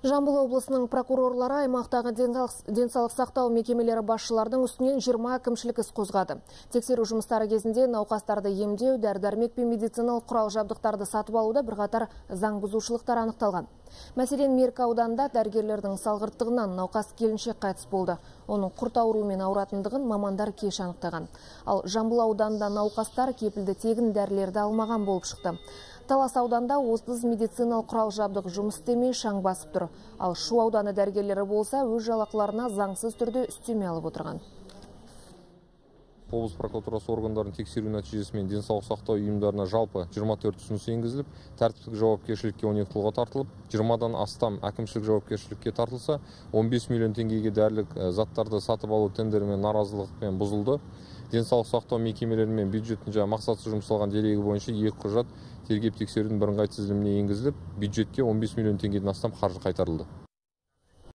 Жамбыл облысының прокурорлары аймақтағы денсаулық сақтау мекемелері басшылардың үстінен 20 әкімшілік іс қозғады. Тексеру жұмыстары кезінде науқастарды емдеу, дәрі-дәрмек пен медициналық құрал жабдықтарды сатып алуда бірқатар заң бұзушылықтар анықталған. Мәселен, Меркі ауданында дәрігерлердің салғырттығынан науқас келіншек қайтыс болды. Оның құрт ауруымен ауыратындығын мамандар кеш анықтаған. Ал Жамбыл ауданында науқастар кепілді тегін дәрілерді алмаған болып шықты. Талас ауданда отыз медициналық құрал жабдық жұмыс істемей шаң басып тұр. Ал Шу ауданы дәрігерлері болса өз жалақыларына заңсыз түрде үстеме алып отырған. Облыс прокуратурасы органдарының тексеру нәтижесімен денсаулық сақтау ұйымдарына жалпы 24 ұсыныс енгізіліп тәртіптік жауапкершілікке 12 тұлға тартылып 20-дан астам әкімшілік жауапкершілікке тартылса 15 миллион теңгеге дәрілік заттарды сатып алу тендерімен наразылықпен бұзылды. Денсаулық сақтау мекемелерімен бюджеттің жаңағы мақсатсыз жұмсалған дерегі бойынша екі құжат тергеп тексерудің бірыңғай тізіліміне енгізіліп бюджетке 15 миллион теңгеден астам қаржы қайтарылды.